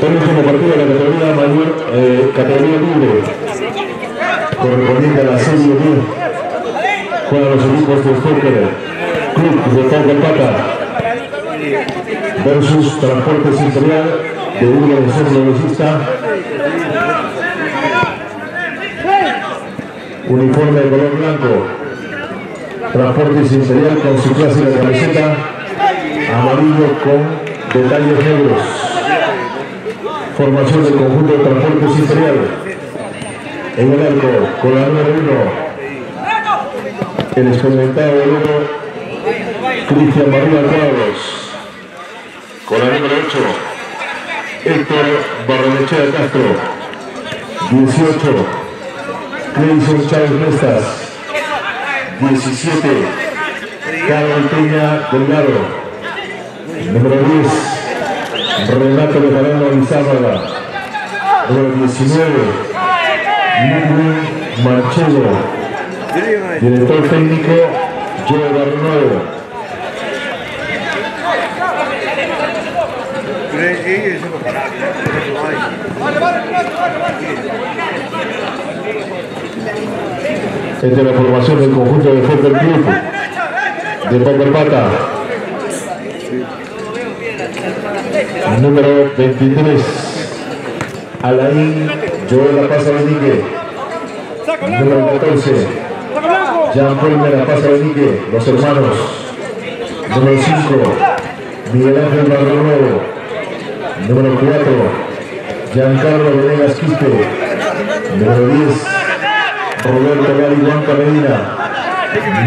Penúltimo partido de la categoría mayor, eh, categoría libre, correspondiente a la serie B. Juegan los equipos de Fútbol, Club de Taucalpata versus Transportes Imperial de una organización progresista. Uniforme de color blanco. Transportes Imperial con su clásica camiseta amarillo con detalles negros formación del conjunto de transportes imperial. En el arco, con la número uno, el experimentado de uno, Cristian María Cuadros. Con la número 8, Héctor Barrenechea Castro. 18, Clayson Chávez Mestas. 17, Carlos Peña Delgado. Número 10, Renato Bejarano Lizárraga, número 19, Ludwig Marchelo, director técnico Joe Barnuevo, esta es la formación del conjunto de Fútbol Club de Pata. Número 23, Alain Joel La Paz Benique. Número 14, Jean-Paul La Paz Benique, los hermanos. Número 5, Miguel Ángel Barrio Nuevo. Número 4, Giancarlo Venegas Quispe. Número 10, Roberto Gary Blanca Medina.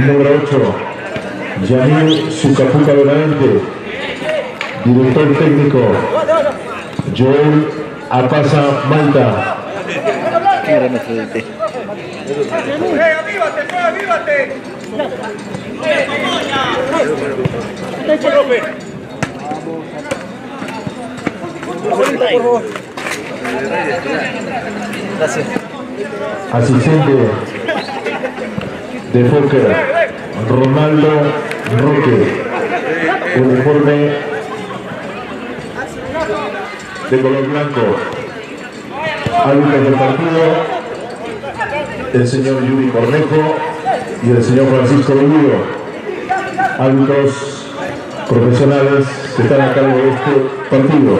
Número 8, Yanil Sucapuca Benavente. Director técnico, Joel Apasa Malta. Asistente de Fokker, Ronaldo Roque. Uniforme de color blanco. Árbitros del partido, el señor Yuri Cornejo y el señor Francisco Belludo. Árbitros profesionales que están a cargo de este partido.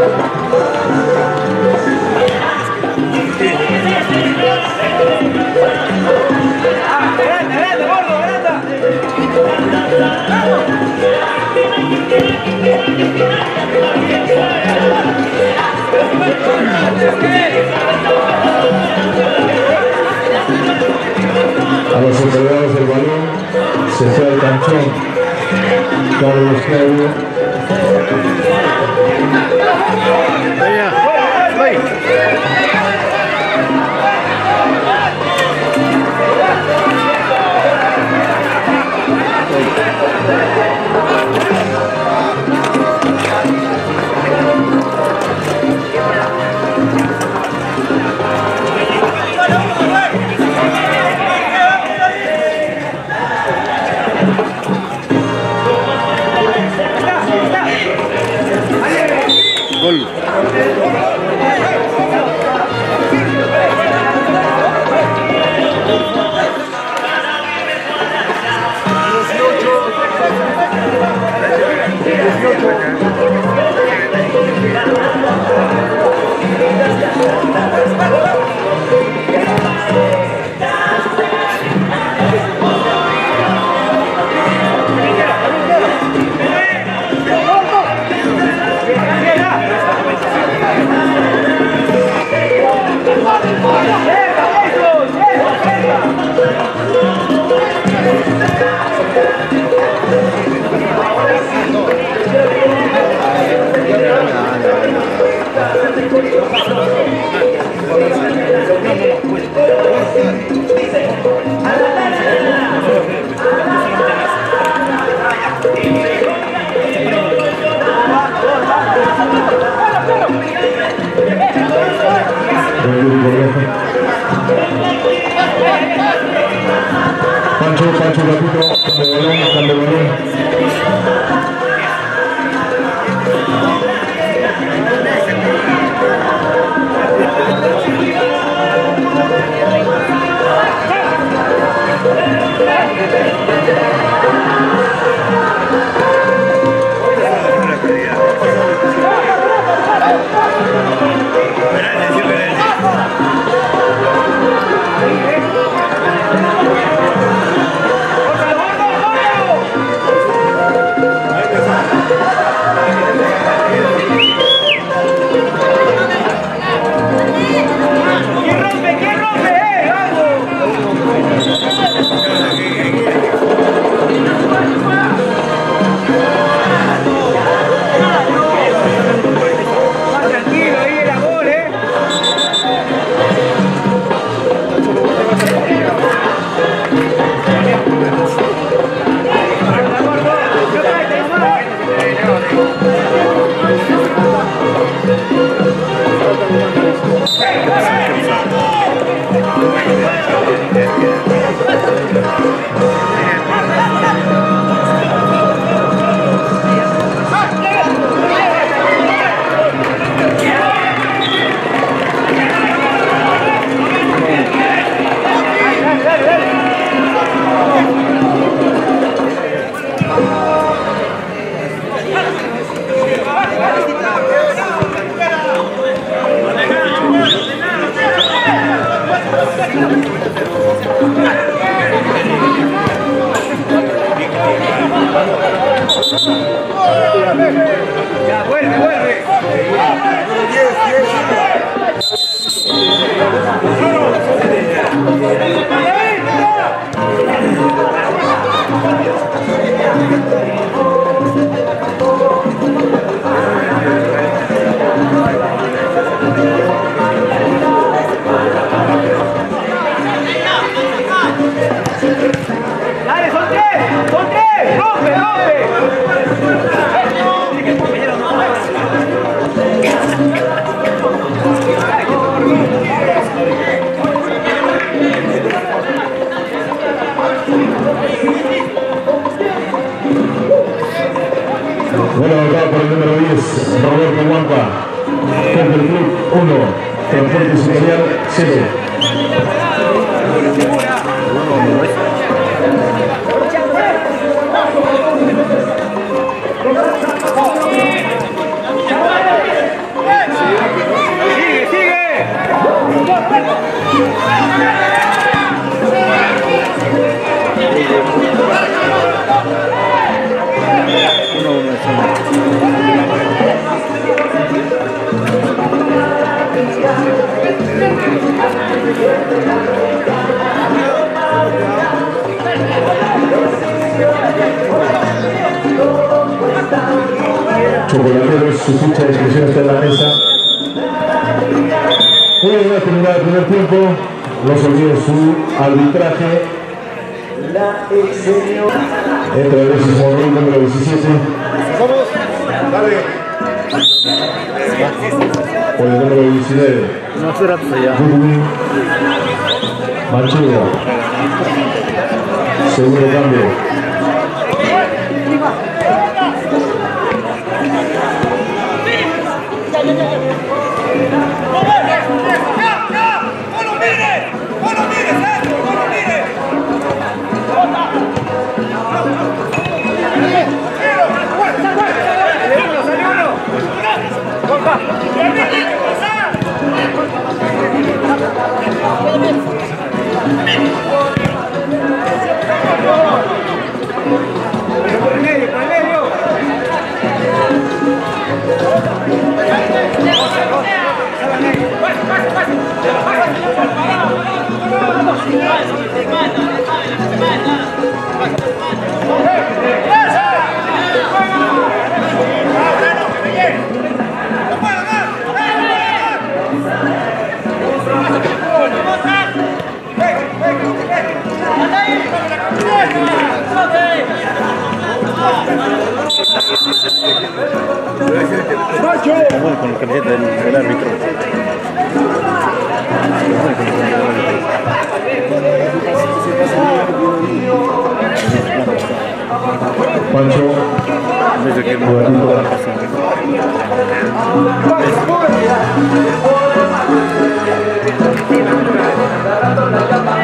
A los encargados del balón se fue al canchón. Carlos Claudio. Sigue, sigue. Chocolateros, su ficha de inscripción está en la mesa. Una vez terminado el primer tiempo, no se olvide su arbitraje. Entra el décimo gol número 17. Por el número 19. Goodwin Manchuga. Segundo cambio. Por el con la camiseta del, árbitro. Camacho. Desde que Jugadito. ¡Mi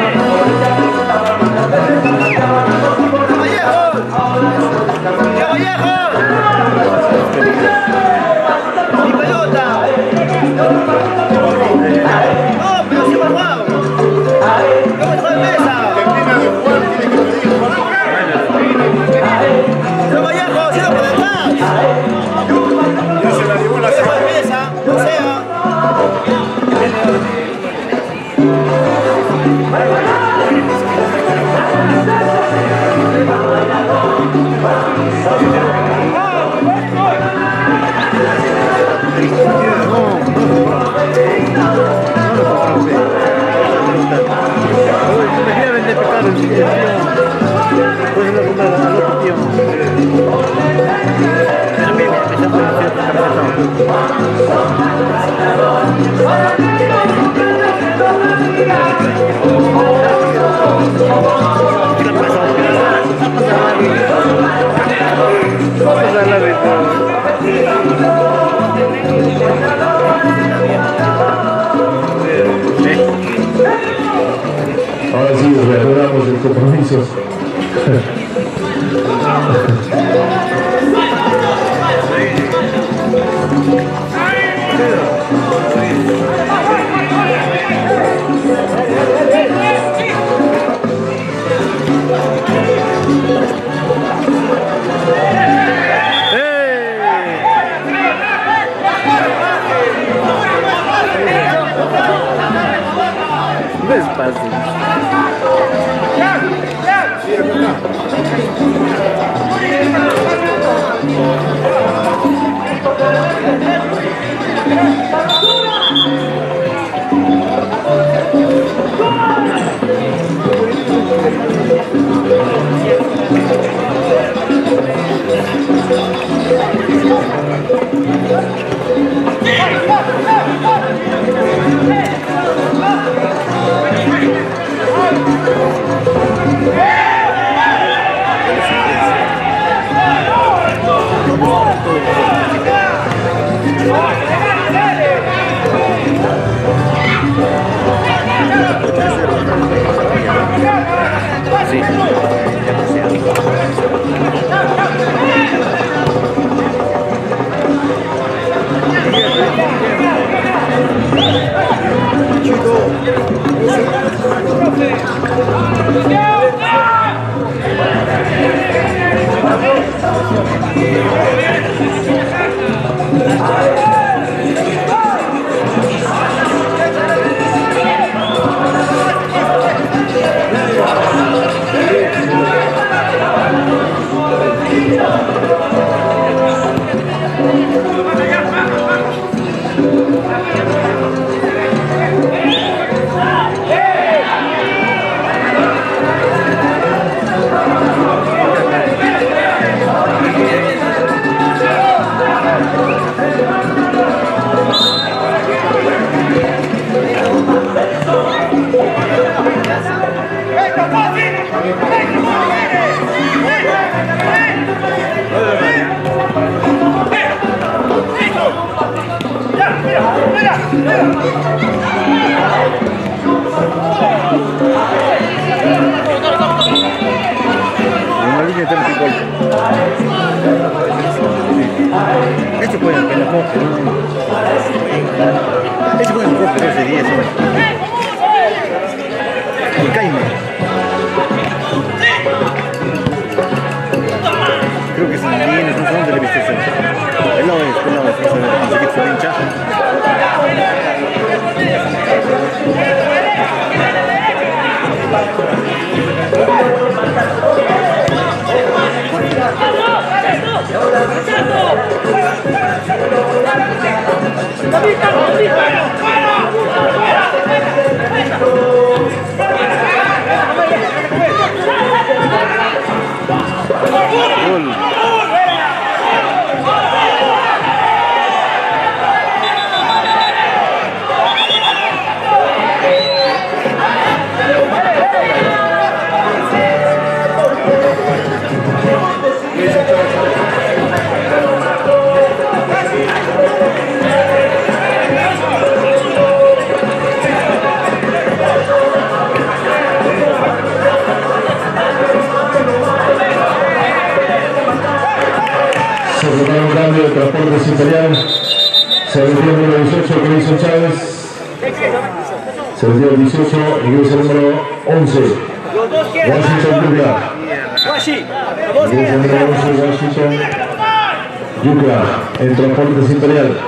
en Transportes Imperial.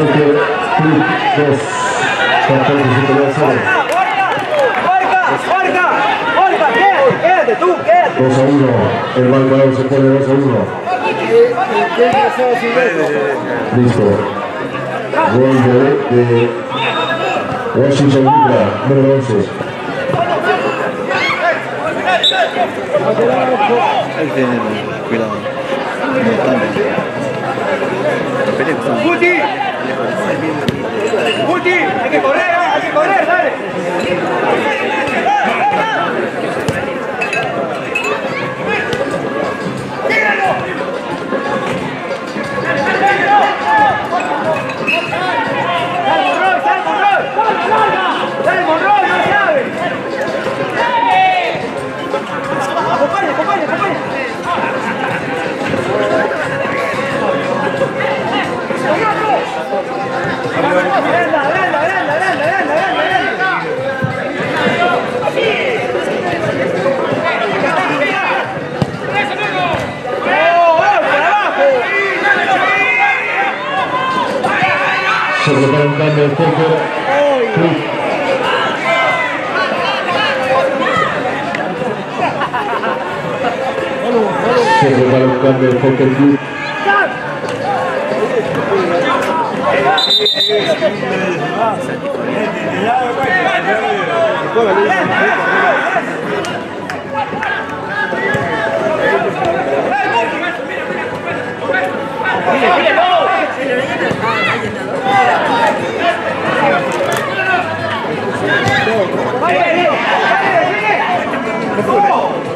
Porque, Club 2, 14, Superior 0, Orca, Orca, Orca, quédate, quédate tú, quédate. 2 a 1, el marcador se pone 2 a 1. Listo. Gol de, de Washington Libra, número 11. Ahí tiene cuidado. Guti, hay que correr, hay que correr, dale. Dale, Monroy, Se prepara un cambio de. Club. Se prepara un cambio de póker club.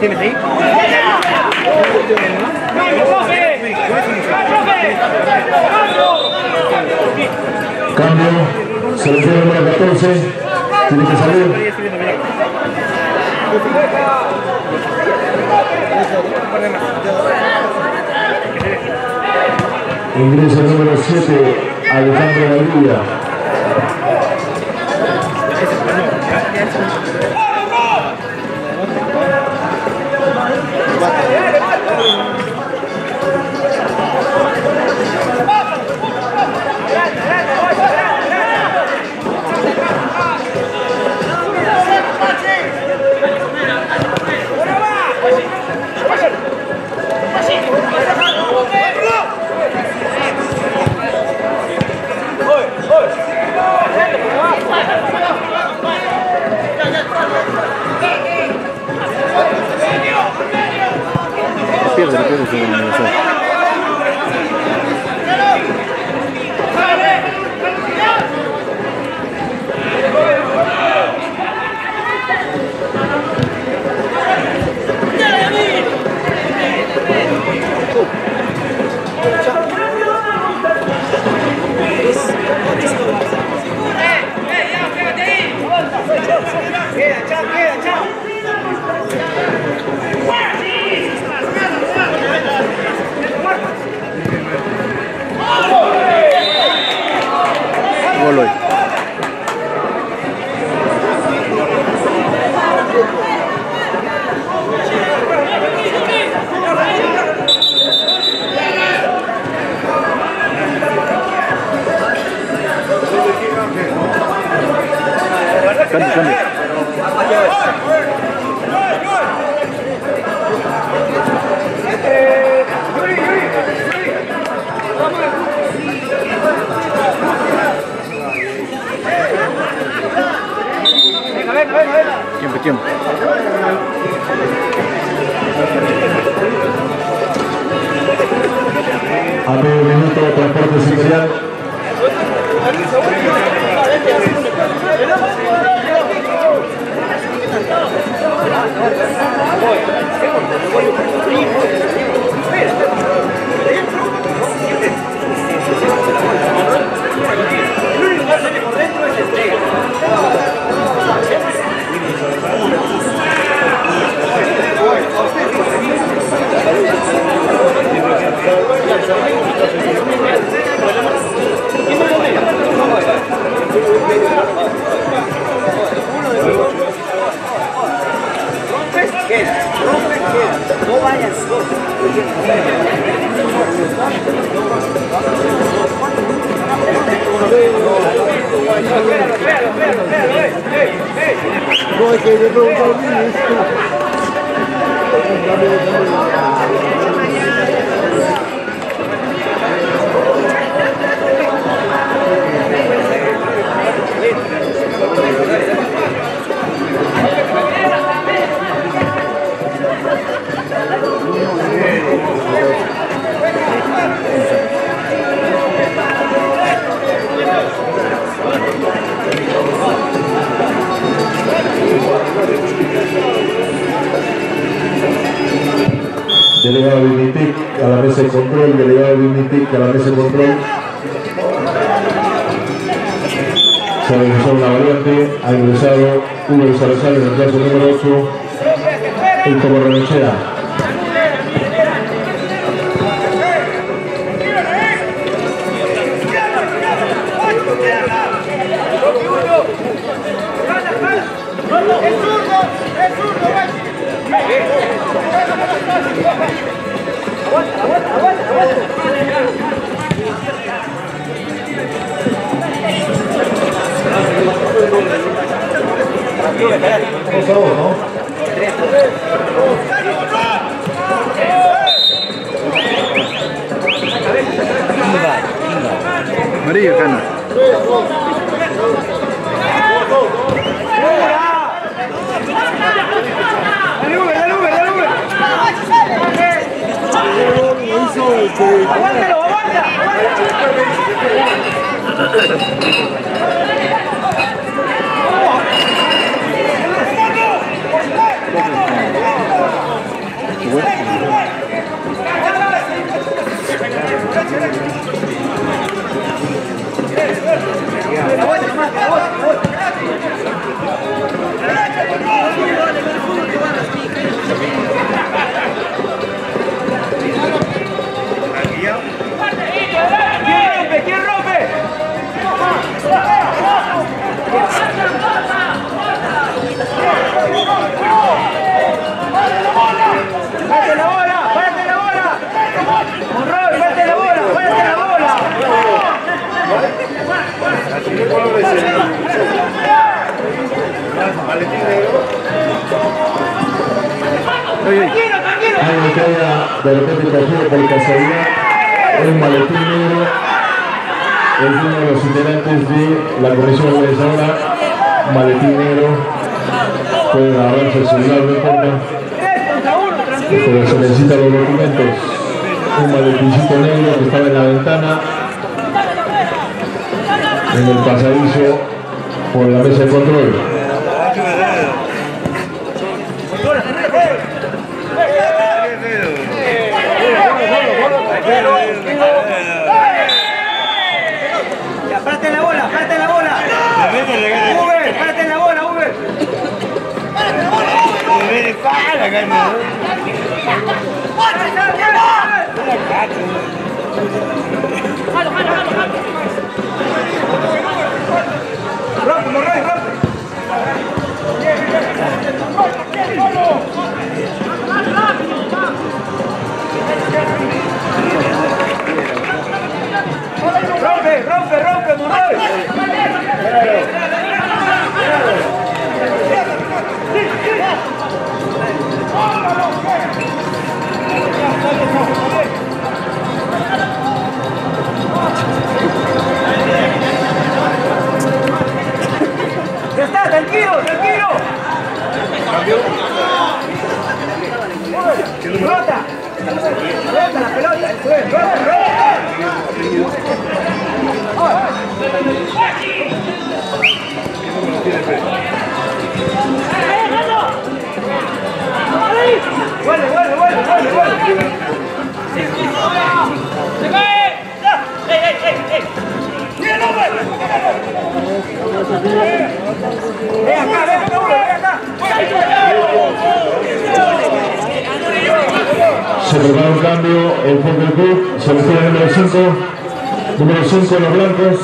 ¿Tienes ahí? ¡Vamos! ¡Vamos, profe! Cambio. Se retira el número 14. Tiene que salir. Ingresa el número 7, Alejandro Valdivia. Integrantes de la comisión organizadora. Maletín negro. Pueden agarrarse el celular, no importa. Pero se necesitan los documentos. Un maletincito negro que estaba en la ventana. En el pasadizo por la mesa de control. Uber, párate la bola, Uber. Rompe, Monroy, rompe. Rompe, rompe, rompe, Monroy. Ya está, tranquilo, tranquilo. Pelota. Pelota, la pelota. Rota, rota. Vuelve, vuelve. ¡Se cae! ¡Ya! ¡Ey, ey, ey, ey! ¡Míralo, güey! ¡Ven acá, ven acá, ven acá! Se prepara un cambio el Fútbol Club, se retira el número 5, número 5 en los blancos,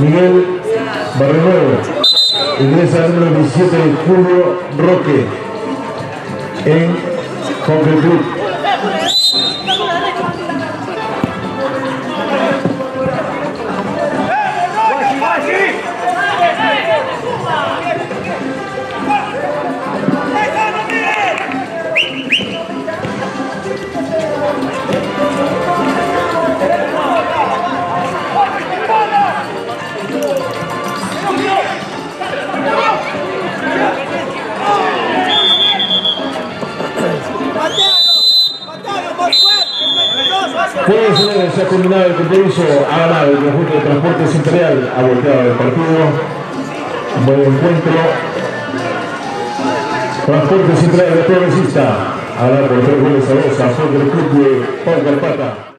Miguel Barrenuevo. Ingresa el número 17 Julio Roque en Fútbol Club. Pues señores, se ha culminado el compromiso, ha ganado el conjunto de Transportes Imperial, ha volteado el partido, buen encuentro. Transportes Imperial de progresista, a ganar por tres goles a dos a del club de Pau Carpata.